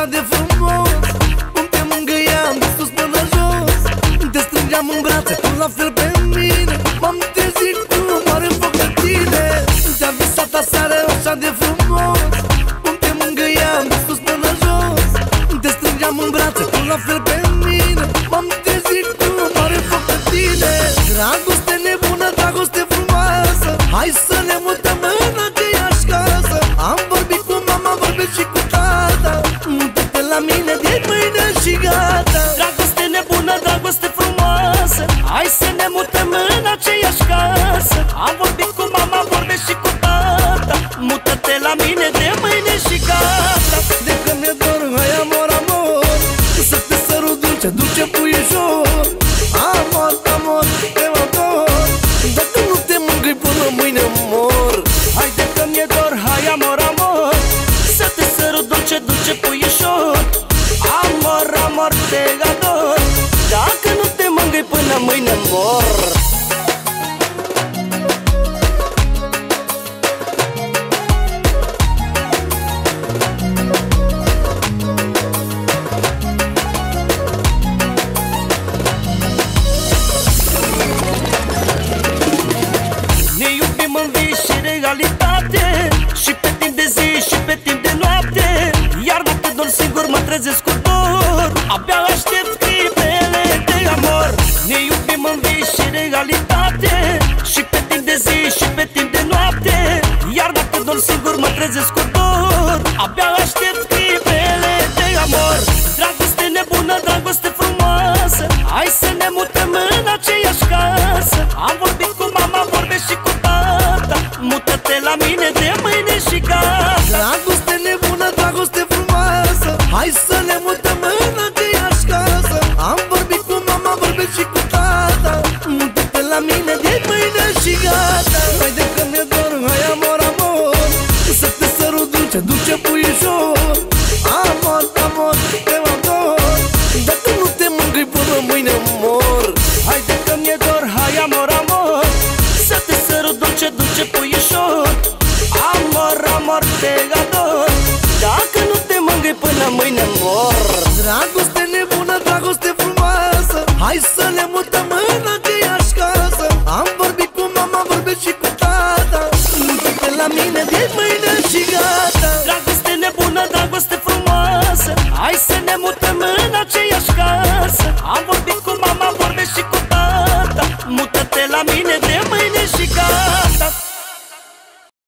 așa de frumos Cum te mângâiam de sus până jos. Te strângeam în brațe, tu la fel pe mine. M-am trezit cu mare foc de tine. Te-am visat aseară așa de frumos Cum te mângâiam de sus până jos. Te strângeam în brațe, tu la fel pe mâine și gata. Dragoste nebună, dragoste frumoasă. Hai să ne mutăm în aceeași casă. Am vorbit cu mama, vorbesc și cu tata. Mută-te la mine de mâine și gata. De că mi-e dor, hai amor, amor. Să te sărut dulce, dulce puișor Amor, amor, te ador Dacă nu te mângâi până mâine mor. Haide că mi-e dor, hai amor, amor te ador Dacă nu te mângâi până mâine mor. Ne iubim în vis și realitate Și pe timp de zi și pe timp de noapte. Iar dacă dor sigur mă trezesc cu dor. Abia trezesc cu dor Abia aștept clipele de amor. Dragoste nebună, dragoste frumoasă. Hai să ne mutăm în aceeași casă. Am vorbit cu mama, vorbesc și cu tata. Mută-te la mine de mâine și gata. Dragoste nebună, dragoste frumoasă. Hai să ne mutăm în aceeași casă. Am vorbit cu mama, vorbesc și cu tata. Mută-te la mine de mâine și gata sărut dulce, dulce puișor. Amor, amor, te ador. Dacă nu te mângâi până mâine mor Haide că mi-e dor, hai amor, amor. Să te sărut dulce, dulce puișor. Amor, amor, te ador. Dacă nu te mângâi până mâine mor. Dragoste nebună, dragoste frumoasă Hai să ne mutăm în